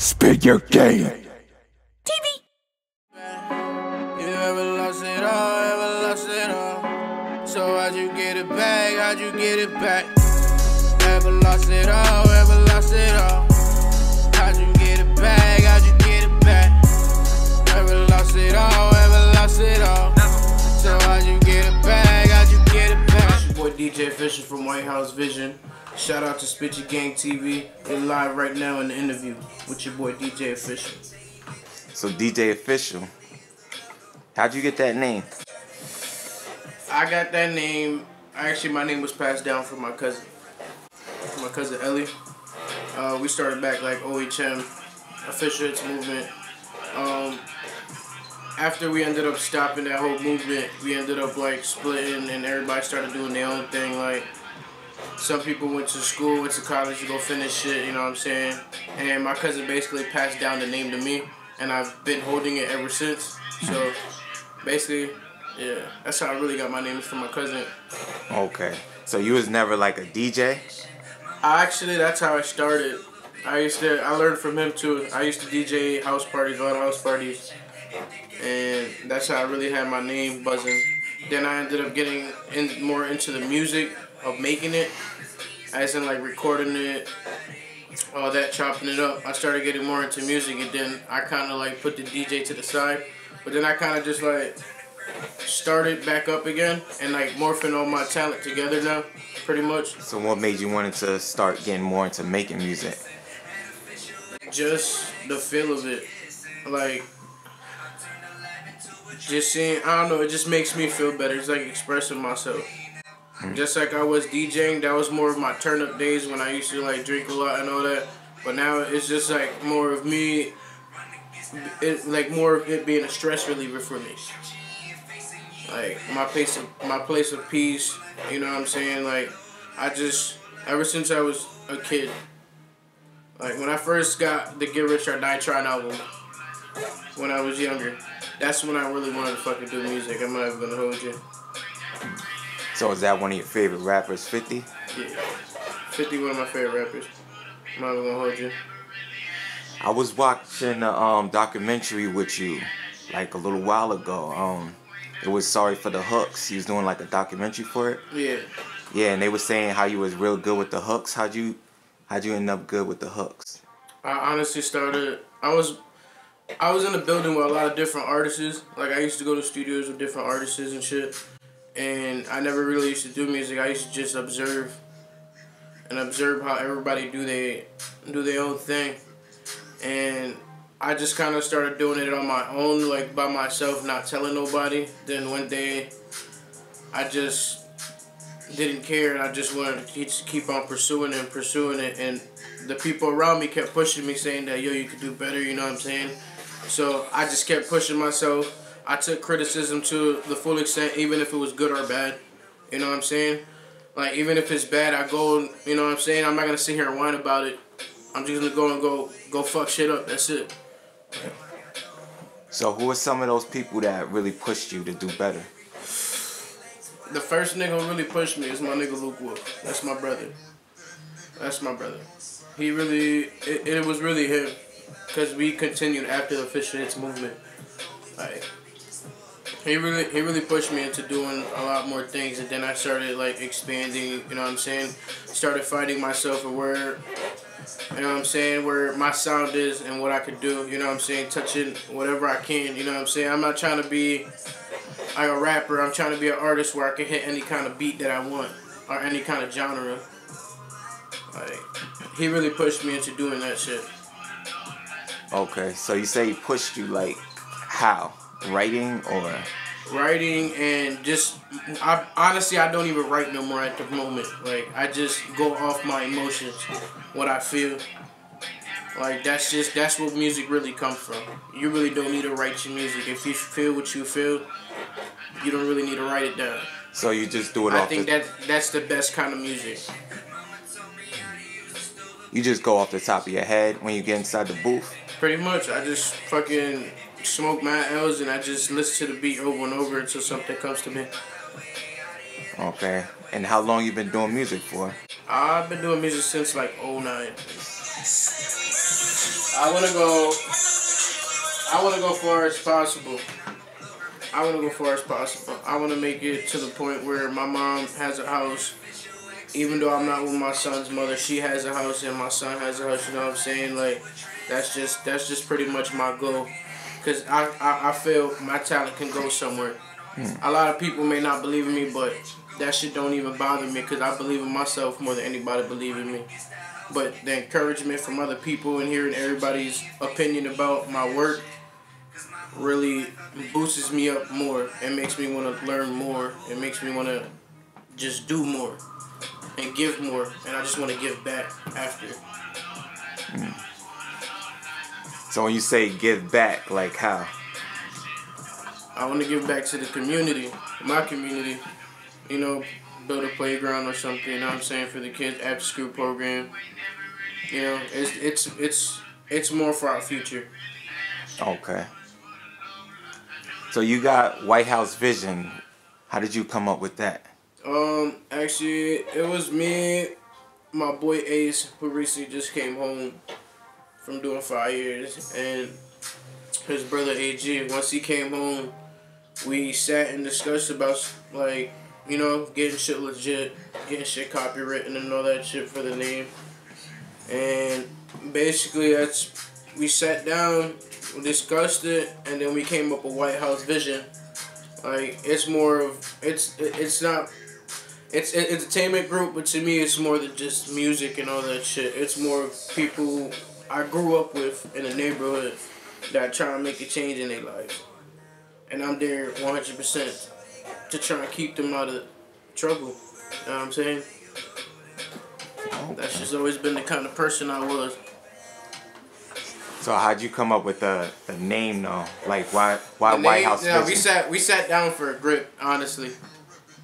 Spit your game. TV. You ever lost it all, ever lost it all? So how'd you get it back? How'd you get it back? Ever lost it all, ever lost it all? How'd you get it back? How'd you get it back? Ever lost it all, ever lost it all? So how'd you get it back? How'd you get it back? It's your boy DJ Official from White House Vision. Shout out to Spit Ya Game TV. We're live right now in the interview with your boy DJ Official. So DJ Official, how'd you get that name? I got that name. Actually, my name was passed down from my cousin, my cousin Ellie. Uh, we started back like OHM, official hits movement. Um, after we ended up stopping that whole movement, we ended up like splitting, and everybody started doing their own thing. Like some people went to school, went to college to go finish shit. You know what I'm saying? And my cousin basically passed down the name to me, and I've been holding it ever since. So basically. Yeah, that's how I really got my name is from my cousin. Okay. So you was never like a DJ? I actually, that's how I started. I used to, I learned from him too. I used to DJ house parties, a lot of house parties, and that's how I really had my name buzzing. Then I ended up getting in more into the music of making it, as in like recording it, all that, chopping it up. I started getting more into music, and then I kind of like put the DJ to the side. But then I kind of just like started back up again and like morphing all my talent together now, pretty much. So what made you wanted to start getting more into making music? Just the feel of it, like just seeing. I don't know. It just makes me feel better. It's like expressing myself. Just like I was DJing, that was more of my turn up days when I used to like drink a lot and all that. But now it's just like more of me, it, like more of it being a stress reliever for me. Like my place of my place of peace. You know what I'm saying? Like I just ever since I was a kid. Like when I first got the Get Rich or Die Trying album, when I was younger, that's when I really wanted to fucking do music. I'm not even gonna hold you. So is that one of your favorite rappers, 50? Yeah. 50 one of my favorite rappers. I'm not gonna hold you. I was watching a um, documentary with you like a little while ago. Um, it was Sorry for the Hooks. He was doing like a documentary for it. Yeah. Yeah, and they were saying how you was real good with the hooks. How'd you how'd you end up good with the hooks? I honestly started I was I was in a building with a lot of different artists. Like I used to go to studios with different artists and shit. And I never really used to do music. I used to just observe and observe how everybody do they do their own thing. And I just kind of started doing it on my own, like by myself, not telling nobody. Then one day, I just didn't care, and I just wanted to keep, keep on pursuing and pursuing it. And the people around me kept pushing me, saying that yo, you could do better. You know what I'm saying? So I just kept pushing myself. I took criticism to the full extent, even if it was good or bad. You know what I'm saying? Like even if it's bad, I go. You know what I'm saying? I'm not gonna sit here and whine about it. I'm just gonna go and go go fuck shit up. That's it. So who are some of those people that really pushed you to do better? The first nigga who really pushed me is my nigga Luke Wolf. That's my brother. That's my brother. He really, it, it was really him. Because we continued after the Official Hits movement. Like, he really, he really pushed me into doing a lot more things. And then I started, like, expanding, you know what I'm saying? Started finding myself and where, you know what I'm saying, where my sound is and what I could do, you know what I'm saying? Touching whatever I can, you know what I'm saying? I'm not trying to be like a rapper. I'm trying to be an artist where I can hit any kind of beat that I want or any kind of genre. Like he really pushed me into doing that shit. Okay, so you say he pushed you like how? Writing or Writing and just I honestly I don't even write no more at the moment. Like I just go off my emotions, what I feel. Like that's just that's what music really comes from. You really don't need to write your music. If you feel what you feel, you don't really need to write it down. so you just do it I think the that that's the best kind of music. you just go off the top of your head when you get inside the booth? Pretty much, I just fucking smoke my L's and I just listen to the beat over and over until something comes to me. Okay. And how long you been doing music for? I've been doing music since like 09. I want to go. I want to go far as possible. I want to go far as possible. I want to make it to the point where my mom has a house. Even though I'm not with my son's mother, she has a house and my son has a house. You know what I'm saying? Like, that's just that's just pretty much my goal. Cause I I, I feel my talent can go somewhere. Hmm. A lot of people may not believe in me, but that shit don't even bother me because I believe in myself more than anybody believe in me. But the encouragement from other people and hearing everybody's opinion about my work really boosts me up more and makes me want to learn more. It makes me want to just do more and give more, and I just want to give back after. So when you say give back, like how? I want to give back to the community, my community. You know, build a playground or something. You know what I'm saying for the kids after school program. You know, it's it's it's it's more for our future. Okay. So you got White House Vision. How did you come up with that? Um, actually, it was me, my boy Ace, who recently just came home from doing five years, and his brother AG. Once he came home, we sat and discussed about like, you know, getting shit legit, getting shit copywritten and all that shit for the name. And basically, that's we sat down we discussed it, and then we came up with White House Vision. Like it's more of it's it's not it's an entertainment group, but to me it's more than just music and all that shit. It's more of people I grew up with in the neighborhood that try to make a change in their life. and I'm there one hundred percent to try and keep them out of trouble. You know what I'm saying? That's just always been the kind of person I was. So how'd you come up with the, the name though? Like why why the White House? Yeah, we sat we sat down for a grip, honestly,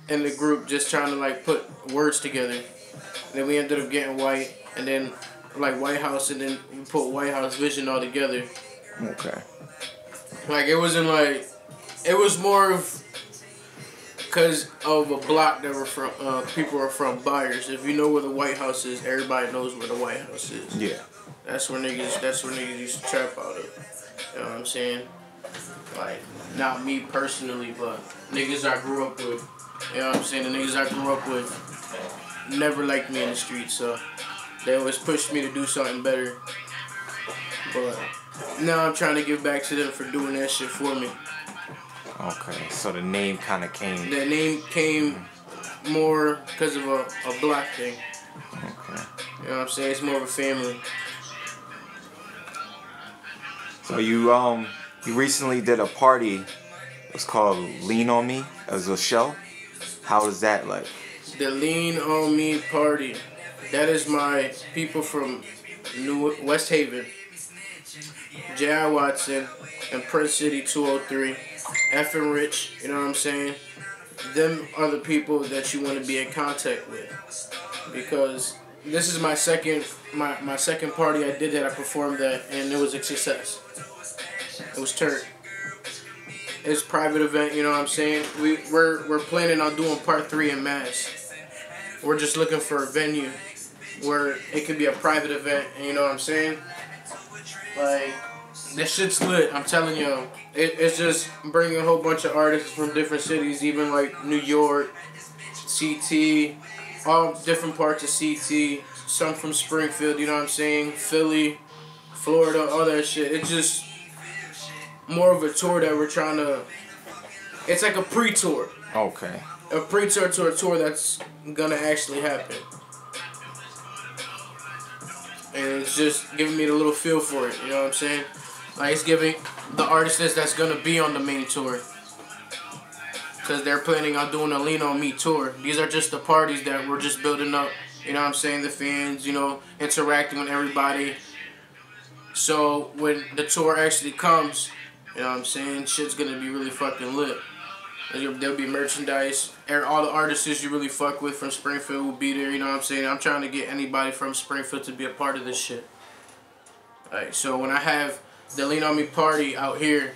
in the group, just trying to like put words together. And then we ended up getting white, and then like White House, and then we put White House Vision all together. Okay. Like it wasn't like it was more of because of a block that were from uh, people are from buyers. If you know where the White House is, everybody knows where the White House is. Yeah. That's where niggas. That's where niggas used to trap out of. You know what I'm saying? Like, not me personally, but niggas I grew up with. You know what I'm saying? The niggas I grew up with never liked me in the streets, so they always pushed me to do something better. But now I'm trying to give back to them for doing that shit for me. Okay, so the name kind of came. The name came more because of a, a black thing. Okay. You know what I'm saying? It's more of a family. So you um you recently did a party. It was called Lean on Me as a show. How was that like? The Lean on Me party. That is my people from New West Haven. J.I. Watson and Prince City 203. F and Rich, you know what I'm saying? Them are the people that you want to be in contact with. Because this is my second my, my second party I did that I performed that and it was a success. It was turned. It's private event, you know what I'm saying? We we're we're planning on doing part three in Mass. We're just looking for a venue where it could be a private event, you know what I'm saying? Like this shit's lit. I'm telling you, it, it's just bringing a whole bunch of artists from different cities, even like New York, CT, all different parts of CT. Some from Springfield, you know what I'm saying? Philly, Florida, all that shit. It's just more of a tour that we're trying to. It's like a pre-tour. Okay. A pre-tour to a tour that's gonna actually happen. It's just giving me the little feel for it. You know what I'm saying? Like it's giving the artists that's gonna be on the main tour. Cause they're planning on doing a Lean on Me tour. These are just the parties that we're just building up. You know what I'm saying? The fans, you know, interacting with everybody. So when the tour actually comes, you know what I'm saying? Shit's gonna be really fucking lit. There'll be merchandise. And All the artists you really fuck with from Springfield will be there. You know what I'm saying? I'm trying to get anybody from Springfield to be a part of this shit. Alright, so when I have the Lean On Me party out here,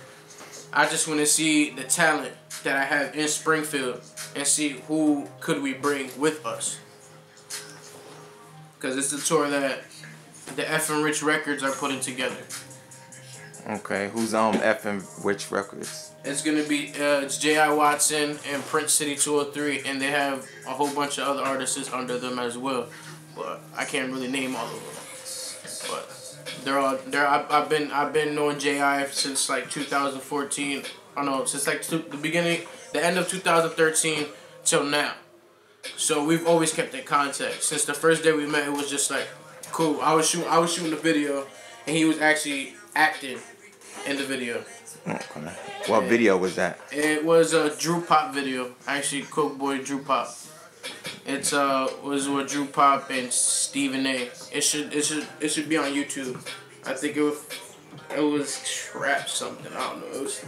I just want to see the talent that I have in Springfield and see who could we bring with us. Because it's the tour that the F and Rich Records are putting together. Okay, who's on F and Rich Records? It's gonna be uh, it's J.I. Watson and Prince City 203, and they have a whole bunch of other artists under them as well. But I can't really name all of them. But they're all they're I've, I've been I've been knowing J.I. since like 2014. I know since like the beginning, the end of 2013 till now. So we've always kept in contact since the first day we met. It was just like cool. I was shooting I was shooting the video, and he was actually acting in the video. Okay. What video was that? It was a Drew Pop video. Actually, Coke Boy Drew Pop. It's uh was with Drew Pop and Stephen A. It should it should it should be on YouTube. I think it was it was Trap something. I don't know. It was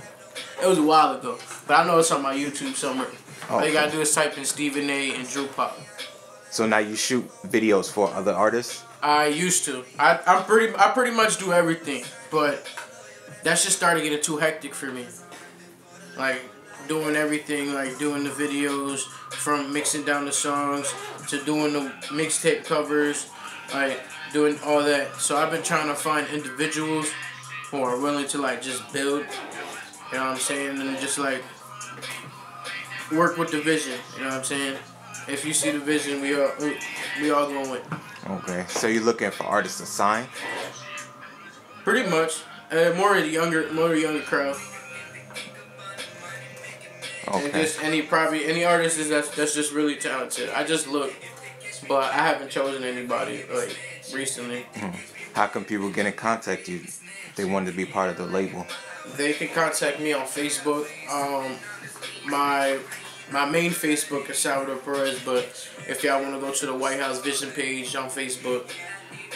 it was a while ago, but I know it's on my YouTube somewhere. Okay. All you gotta do is type in Stephen A. and Drew Pop. So now you shoot videos for other artists. I used to. I I'm pretty I pretty much do everything, but that's just started getting too hectic for me. Like doing everything, like doing the videos, from mixing down the songs to doing the mixtape covers, like doing all that. So I've been trying to find individuals who are willing to like just build, you know what I'm saying, and just like work with the vision, you know what I'm saying. If you see the vision, we all we, we all going. With. Okay, so you're looking for artists to sign? Pretty much. Uh, more of the younger, more of the younger crowd. Okay. And just any probably any artist is that's that's just really talented. I just look, but I haven't chosen anybody like recently. Hmm. How can people get in contact you? They want to be part of the label. They can contact me on Facebook. Um, my my main Facebook is Salvador Perez, but if y'all want to go to the White House Vision page on Facebook,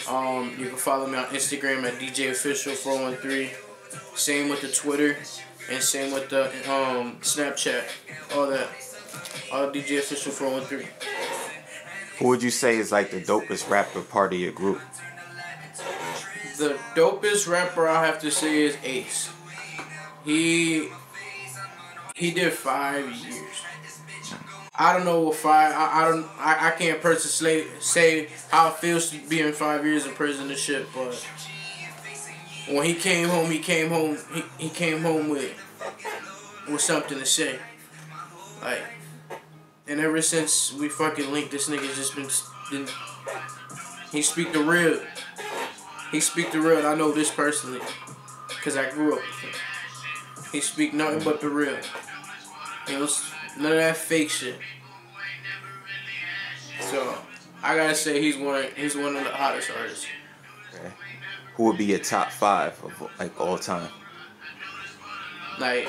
um, you can follow me on Instagram at DJ Official 413. Same with the Twitter, and same with the um, Snapchat. All that. All DJ Official 413. Who would you say is like the dopest rapper part of your group? The dopest rapper I have to say is Ace. He he did five years. I don't know if I I, I don't I, I can't personally say how it feels to be in five years in prison and shit, but when he came home, he came home he, he came home with with something to say. Like and ever since we fucking linked, this nigga just been, been he speak the real. He speak the real. I know this personally, cause I grew up with him. He speak nothing but the real. You know, None of that fake shit. So I gotta say he's one he's one of the hottest artists. Okay. Who would be your top five of like all time? Like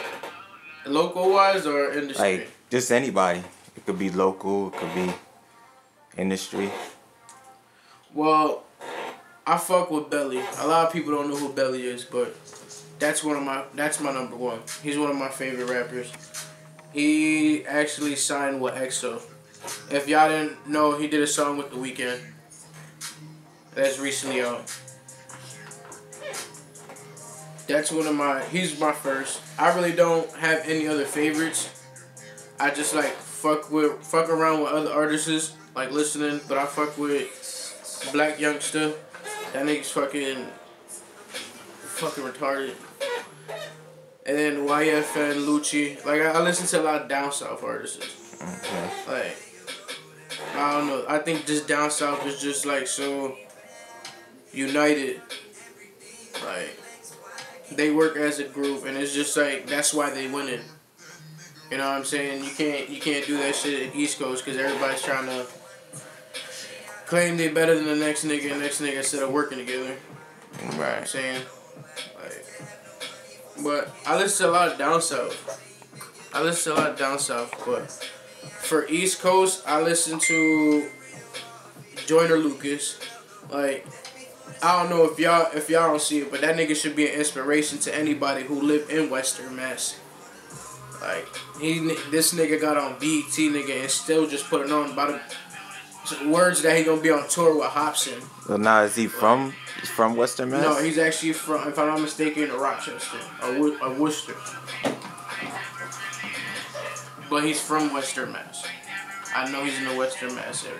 local wise or industry? Like just anybody. It could be local, it could be industry. Well, I fuck with Belly. A lot of people don't know who Belly is, but that's one of my that's my number one. He's one of my favorite rappers. He actually signed with XO. If y'all didn't know, he did a song with The Weeknd. That's recently out. That's one of my. He's my first. I really don't have any other favorites. I just like fuck with fuck around with other artists, like listening. But I fuck with Blac Youngsta. That nigga's fucking fucking retarded and then YFN, Lucci. Like I, I listen to a lot of down south artists. Okay. Like I don't know. I think this down south is just like so united. Like they work as a group, and it's just like that's why they winning. You know what I'm saying? You can't you can't do that shit at East Coast because everybody's trying to claim they better than the next nigga and next nigga instead of working together. Right. You know I'm saying but I listen to a lot of down south. I listen to a lot of down south, but for East Coast, I listen to Joyner Lucas. Like, I don't know if y'all if y'all don't see it, but that nigga should be an inspiration to anybody who live in Western Mass. Like, he this nigga got on BET nigga and still just put it on the words that he gonna be on tour with Hobson. Well, now is he from He's from Western Mass. No, he's actually from, if I'm not mistaken, Rochester or, or Worcester. But he's from Western Mass. I know he's in the Western Mass area.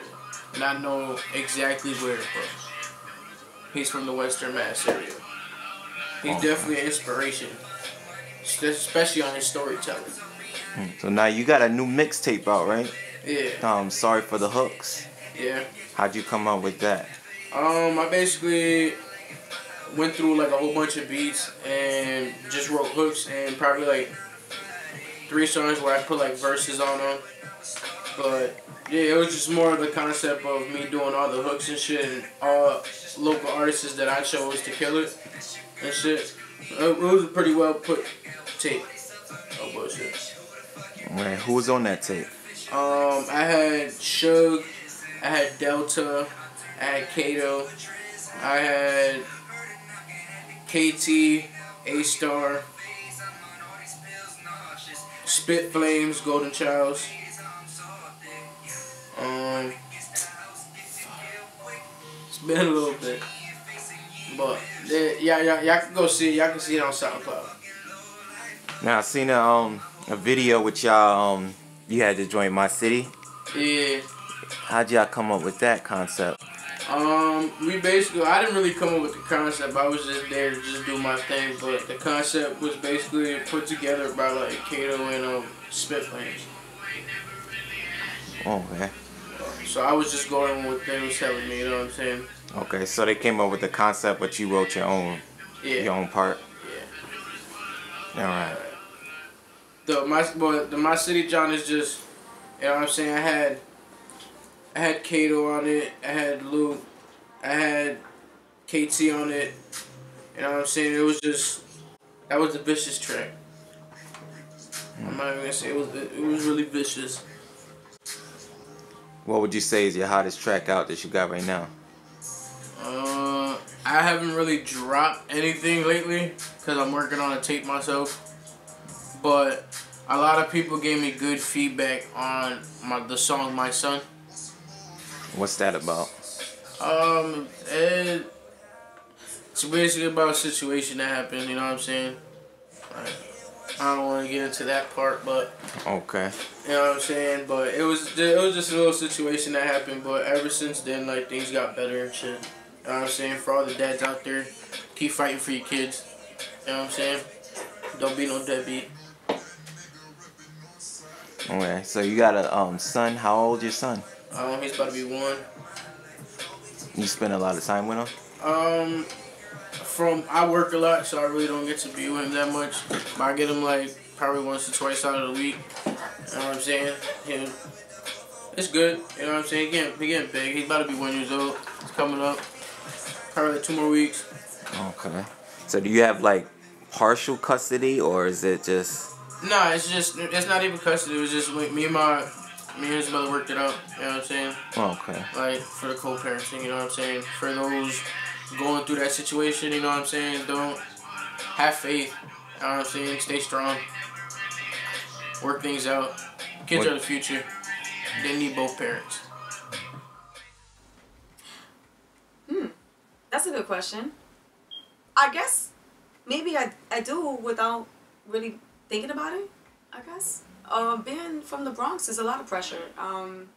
Not know exactly where, but He's from the Western Mass area. He's Okay. definitely an inspiration, especially on his storytelling. So now you got a new mixtape out, right? Yeah, Um, sorry for the hooks. Yeah. How'd you come up with that? Um, I basically went through like a whole bunch of beats and just wrote hooks and probably like three songs where I put like verses on them. But yeah, it was just more of the concept of me doing all the hooks and shit and all local artists that I chose to kill it and shit. It it was a pretty well put tape. Oh bullshit. Right, who was on that tape? Um, I had Suge, I had Delta, I had Kato, I had KT, A Star, Spit Flames, Golden Childs. Um, it's been a little bit, but yeah, yeah, y'all can go see it. Y'all can see it on SoundCloud. Now I seen a um a video with y'all um you had to join my city. Yeah. How'd y'all come up with that concept? Um, we basically, I didn't really come up with the concept. I was just there to just do my thing. But the concept was basically put together by like Kato and um Spit Flames. Oh, okay. So I was just going with what they was telling me. You know what I'm saying? Okay, so they came up with the concept, but you wrote your own Yeah. your own part. Yeah. All right. The my well, the my city John is just, you know what I'm saying. I had, I had Kato on it. I had Luke. I had KT on it. You know what I'm saying? It was just, that was a vicious track. I'm not even gonna say it was. It was really vicious. What would you say is your hottest track out that you got right now? Uh, I haven't really dropped anything lately because I'm working on a tape myself. But a lot of people gave me good feedback on my the song "My Son." What's that about? Um, it, it's basically about a situation that happened. You know what I'm saying? Like, I don't want to get into that part, but Okay. you know what I'm saying. But it was it was just a little situation that happened. But ever since then, like things got better and shit. You know what I'm saying? For all the dads out there, keep fighting for your kids. You know what I'm saying? Don't be no deadbeat. Okay. So you got a um son. How old your son? Um, he's about to be one. You spend a lot of time with him. Um, from I work a lot, so I really don't get to be with him that much. But I get him like probably once or twice out of the week. You know what I'm saying? Yeah. It's good. You know what I'm saying? He getting, he getting big. He's about to be one years old. It's coming up. Probably like two more weeks. Okay. So do you have like partial custody or is it just Nah, it's just it's not even custody. It was just like, me and my me and his mother worked it out. You know what I'm saying? okay? Like for the co-parenting. You know what I'm saying? For those going through that situation. You know what I'm saying? Don't have faith. You know what I'm saying? Stay strong. Work things out. Kids What- are the future. They need both parents. Hmm. That's a good question. I guess maybe I, I do without really thinking about it. I guess uh, being from the Bronx is a lot of pressure. Um,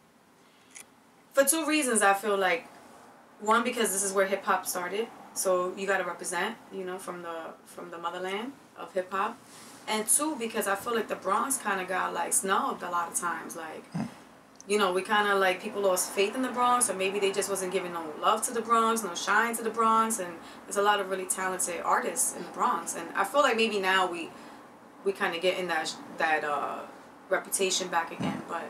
for two reasons, I feel like one because this is where hip hop started, so you got to represent, you know, from the from the motherland of hip hop, and two because I feel like the Bronx kind of got like snubbed a lot of times, like you know, we kind of like people lost faith in the Bronx, or maybe they just wasn't giving no love to the Bronx, no shine to the Bronx, and there's a lot of really talented artists in the Bronx, and I feel like maybe now we we kind of get in that that uh, reputation back again, but